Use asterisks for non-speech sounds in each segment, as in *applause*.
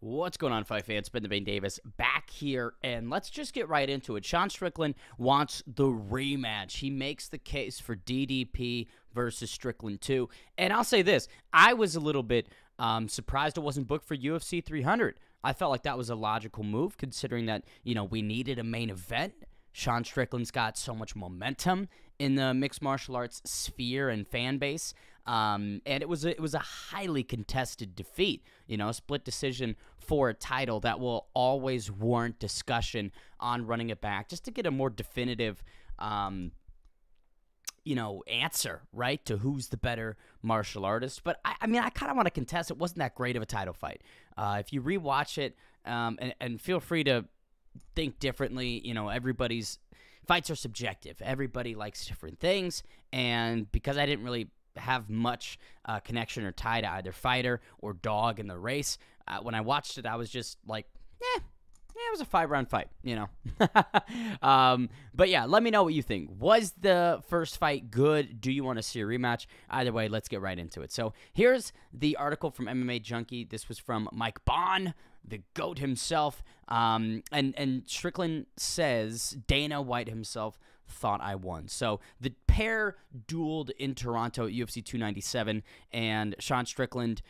What's going on, Fight fans? Ben the Bane Davis back here, and let's just get right into it. Sean Strickland wants the rematch. He makes the case for DDP versus Strickland 2. And I'll say this I was a little bit um, surprised it wasn't booked for UFC 300. I felt like that was a logical move considering that, you know, we needed a main event. Sean Strickland's got so much momentum in the mixed martial arts sphere and fan base. Um, and it was a, it was a highly contested defeat, you know, a split decision for a title that will always warrant discussion on running it back, just to get a more definitive, um, you know, answer right to who's the better martial artist. But I, I mean, I kind of want to contest. It wasn't that great of a title fight. Uh, if you rewatch it, um, and, and feel free to think differently. You know, everybody's fights are subjective. Everybody likes different things, and because I didn't really have much uh, connection or tie to either fighter or dog in the race. Uh, when I watched it, I was just like, eh, it was a five round fight, you know. *laughs* um, but yeah, let me know what you think. Was the first fight good? Do you want to see a rematch? Either way, let's get right into it. So here's the article from MMA Junkie. This was from Mike Bohn, the GOAT himself. Um, and, and Strickland says Dana White himself thought I won. So the pair dueled in Toronto at UFC 297, and Sean Strickland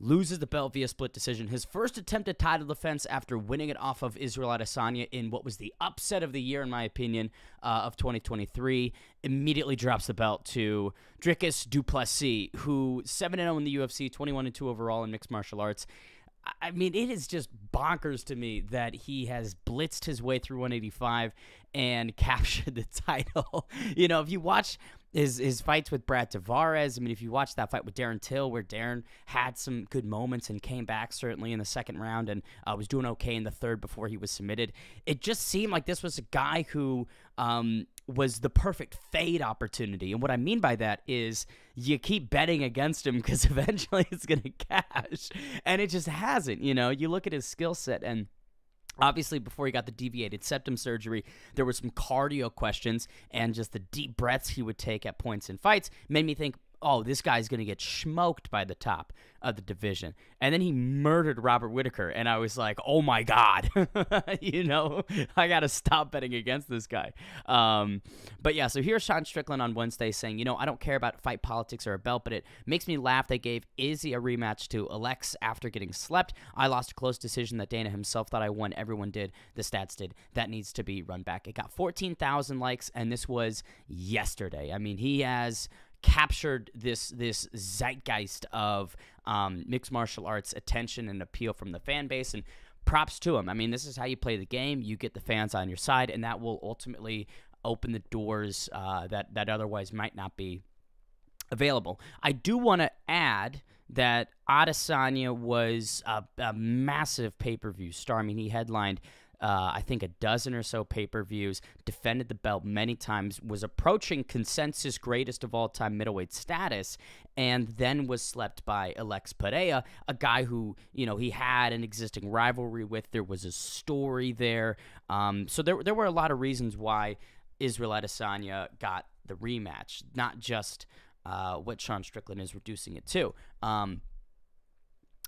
loses the belt via split decision. His first attempt at title defense after winning it off of Israel Adesanya in what was the upset of the year, in my opinion, uh, of 2023, immediately drops the belt to Dricus Du Plessis, who 7-0 in the UFC, 21-2 overall in mixed martial arts. I mean, it is just bonkers to me that he has blitzed his way through 185 and *laughs* captured the title. you know, if you watch his his fights with Brad Tavares, I mean, if you watch that fight with Darren Till, where Darren had some good moments and came back certainly in the second round and uh, was doing okay in the third before he was submitted, it just seemed like this was a guy who um, was the perfect fade opportunity. And what I mean by that is you keep betting against him *laughs* because eventually it's going *laughs* to cash. And it just hasn't. You know, you look at his skill set and. Obviously, before he got the deviated septum surgery, there were some cardio questions and just the deep breaths he would take at points in fights made me think, oh, this guy's going to get smoked by the top of the division. And then he murdered Robert Whitaker. And I was like, oh my God, *laughs* you know, I got to stop betting against this guy. Um, but yeah, so here's Sean Strickland on Wednesday saying, you know, I don't care about fight politics or a belt, but it makes me laugh they gave Izzy a rematch to Alex after getting slept. I lost a close decision that Dana himself thought I won. Everyone did. The stats did. That needs to be run back. It got 14,000 likes, and this was yesterday. I mean, he has captured this this zeitgeist of um, mixed martial arts attention and appeal from the fan base and props to him. I mean, this is how you play the game. You get the fans on your side, and that will ultimately open the doors uh, that that otherwise might not be available. I do want to add that Adesanya was a, a massive pay per view star. I mean, he headlined uh, I think a dozen or so pay per views, defended the belt many times, was approaching consensus greatest of all time middleweight status, and then was slept by Alex Pereira, a guy who, you know, he had an existing rivalry with. There was a story there. Um, so there, there were a lot of reasons why Israel Adesanya got the rematch, not just uh, what Sean Strickland is reducing it to. Um,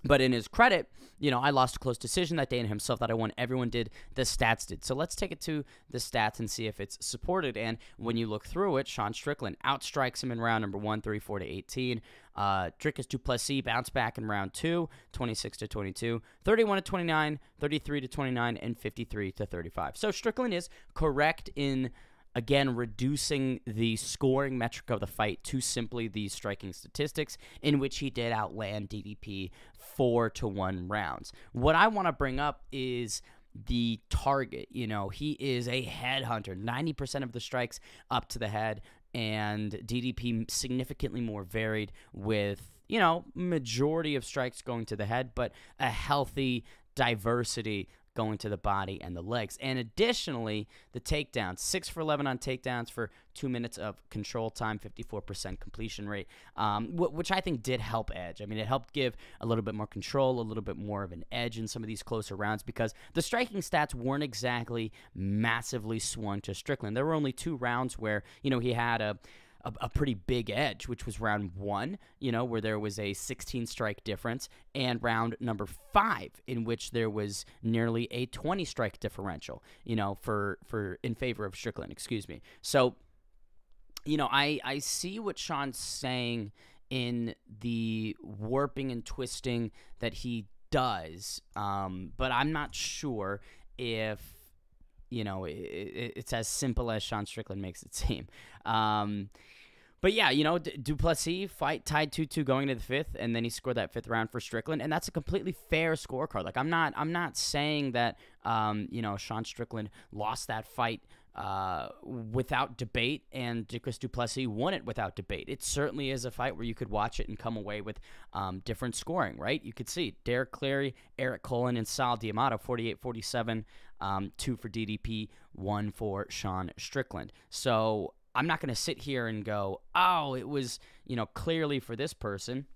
but in his credit, you know, I lost a close decision that Dana himself that I won. Everyone did. The stats did. So let's take it to the stats and see if it's supported. And when you look through it, Sean Strickland outstrikes him in round number one, 34 to 18. Uh, Dricus Du Plessis bounced back in round two, 26 to 22, 31 to 29, 33 to 29, and 53 to 35. So Strickland is correct in again reducing the scoring metric of the fight to simply the striking statistics in which he did outland DDP 4 to 1 rounds. What I want to bring up is the target, you know, he is a headhunter. 90% of the strikes up to the head and DDP significantly more varied with you know, majority of strikes going to the head, but a healthy diversity going to the body and the legs. And additionally, the takedowns 6 for 11 on takedowns for two minutes of control time, 54% completion rate, um, which I think did help Edge. I mean, it helped give a little bit more control, a little bit more of an edge in some of these closer rounds because the striking stats weren't exactly massively swung to Strickland. There were only two rounds where, you know, he had a a, a, pretty big edge, which was round one, you know, where there was a 16 strike difference, and round number five, in which there was nearly a 20 strike differential, you know, for for in favor of Strickland. Excuse me. So, you know, I I see what Sean's saying in the warping and twisting that he does, um, but I'm not sure if you know, it, it, it's as simple as Sean Strickland makes it *laughs* seem. Um, but yeah, you know, D- Du fight tied 2 2 going into the fifth, and then he scored that fifth round for Strickland, and that's a completely fair scorecard. Like, I'm not, I'm not saying that, um, you know, Sean Strickland lost that fight uh, without debate, and Dricus Du Plessis won it without debate. It certainly is a fight where you could watch it and come away with um, different scoring, right? You could see Derek Cleary, Eric Colon, and Sal D'Amato, 48 47, um, two for DDP, one for Sean Strickland. So I'm not going to sit here and go, oh, it was, you know, clearly for this person.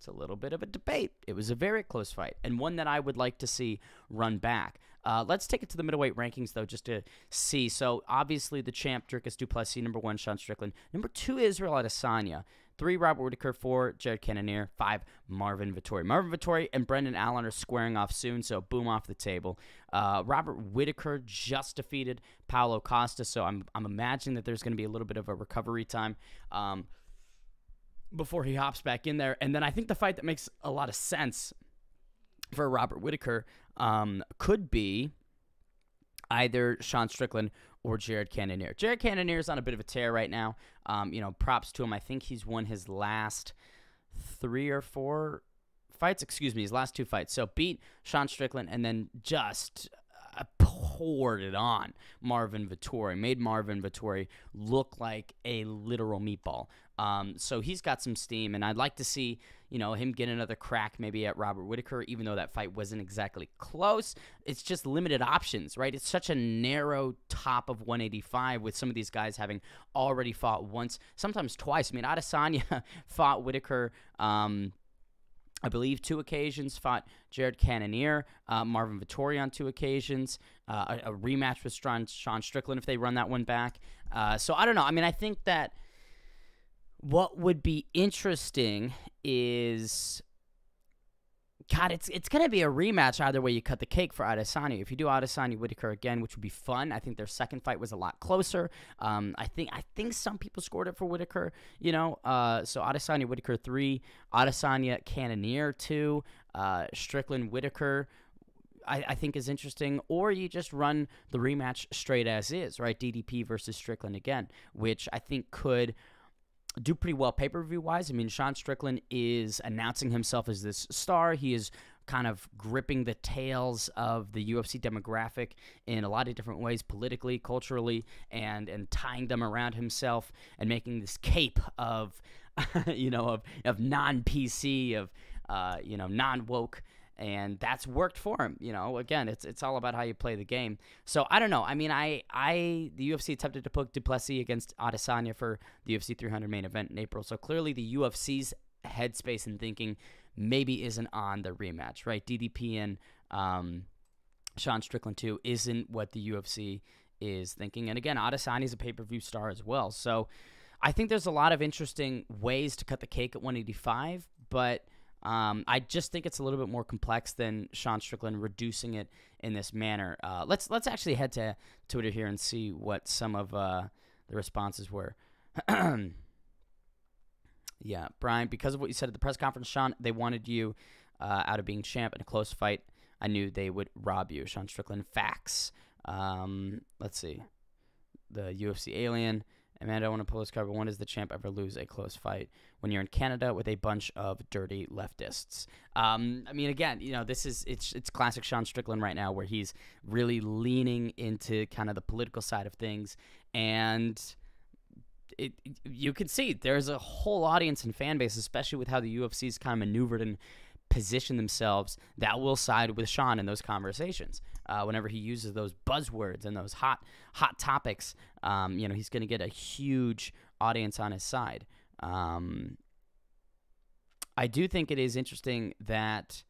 It's a little bit of a debate. It was a very close fight and one that I would like to see run back. Uh, let's take it to the middleweight rankings, though, just to see. So, obviously, the champ, Dricus Du Plessis, number one, Sean Strickland. Number two, Israel Adesanya. Three, Robert Whitaker. Four, Jared Cannonier. Five, Marvin Vettori. Marvin Vettori and Brendan Allen are squaring off soon, so boom off the table. Uh, Robert Whitaker just defeated Paulo Costa, so I'm, I'm imagining that there's going to be a little bit of a recovery time. Um, before he hops back in there. And then I think the fight that makes a lot of sense for Robert Whitaker um, could be either Sean Strickland or Jared Cannonier. Jared Cannonier is on a bit of a tear right now. Um, you know, props to him. I think he's won his last three or four fights. Excuse me, his last two fights. So beat Sean Strickland and then just poured it on Marvin Vettori. Made Marvin Vettori look like a literal meatball. Um, so he's got some steam, and I'd like to see you know him get another crack maybe at Robert Whitaker, even though that fight wasn't exactly close. It's just limited options, right? It's such a narrow top of 185 with some of these guys having already fought once, sometimes twice. I mean, Adesanya *laughs* fought Whitaker. Um, I believe two occasions fought Jared Cannonier, uh, Marvin Vettori on two occasions, uh, a, a, rematch with Sean, Sean Strickland if they run that one back. Uh, so I don't know. I mean, I think that what would be interesting is God, it's it's gonna be a rematch either way you cut the cake for Adesanya. If you do Adesanya Whitaker again, which would be fun, I think their second fight was a lot closer. Um, I think I think some people scored it for Whitaker. You know, uh, so Adesanya Whitaker three, Adesanya Cannonier two, uh, Strickland Whitaker. I, I think is interesting, or you just run the rematch straight as is, right? DDP versus Strickland again, which I think could do pretty well pay per view wise. I mean, Sean Strickland is announcing himself as this star. He is kind of gripping the tails of the UFC demographic in a lot of different ways, politically, culturally, and and tying them around himself and making this cape of, *laughs* you know, of of non PC, of uh, you know, non woke and that's worked for him. You know, again, it's it's all about how you play the game. So I don't know. I mean, I I the UFC attempted to put Du Plessis against Adesanya for the UFC 300 main event in April. So clearly, the UFC's headspace and thinking maybe isn't on the rematch, right? DDP and um, Sean Strickland too isn't what the UFC is thinking. And again, Adesanya is a pay per view star as well. So I think there's a lot of interesting ways to cut the cake at 185, but um, I just think it's a little bit more complex than Sean Strickland reducing it in this manner. Uh, let's let's actually head to Twitter here and see what some of uh, the responses were. *clears throat* yeah, Brian, because of what you said at the press conference, Sean, they wanted you uh, out of being champ in a close fight. I knew they would rob you. Sean Strickland, facts. Um, let's see. The UFC alien. Amanda, I want to pull this card, but when does the champ ever lose a close fight? When you're in Canada with a bunch of dirty leftists. Um, I mean, again, you know, this is it's it's classic Sean Strickland right now, where he's really leaning into kind of the political side of things, and it, you can see there's a whole audience and fan base, especially with how the UFC's kind of maneuvered and positioned themselves that will side with Sean in those conversations uh, whenever he uses those buzzwords and those hot hot topics. Um, you know, he's going to get a huge audience on his side. Um, I do think it is interesting that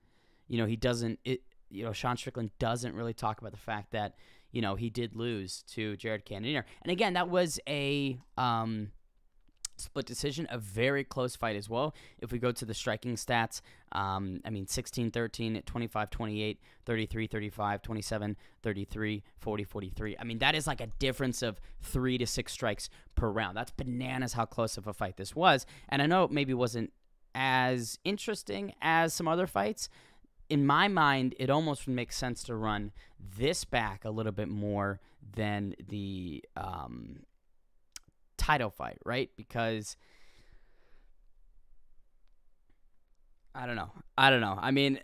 you know he doesn't. It you know Sean Strickland doesn't really talk about the fact that you know he did lose to Jared Cannonier, and again that was a um, split decision, a very close fight as well. If we go to the striking stats, um, I mean 16 13, 25 28, 33 35, 27 33, 40 43. I mean, that is like a difference of three to six strikes per round. That's bananas how close of a fight this was. And I know it maybe wasn't as interesting as some other fights. In my mind, it almost would make sense to run this back a little bit more than the um, title fight, right? Because I don't know. I don't know. I mean,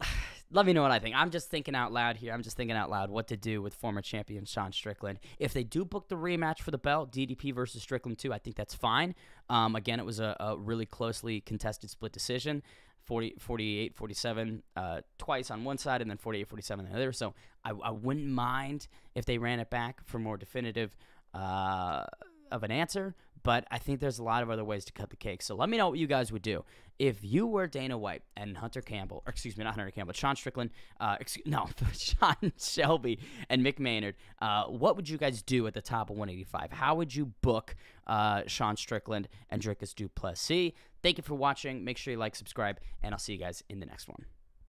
*sighs* let me know what I think. I'm just thinking out loud here. I'm just thinking out loud what to do with former champion Sean Strickland. If they do book the rematch for the belt, DDP versus Strickland 2, I think that's fine. Um, again, it was a, a, really closely contested split decision 40, 48 47 uh, twice on one side and then 48 47 on the other. So I, I wouldn't mind if they ran it back for more definitive uh, of an answer, but I think there's a lot of other ways to cut the cake. So let me know what you guys would do if you were Dana White and Hunter Campbell, or excuse me, not Hunter Campbell, Sean Strickland, uh, excuse, *laughs* no, *laughs* Sean Shelby and Mick Maynard. Uh, what would you guys do at the top of 185? How would you book uh, Sean Strickland and Dricus Du Plessis? Thank you for watching. Make sure you like, subscribe, and I'll see you guys in the next one.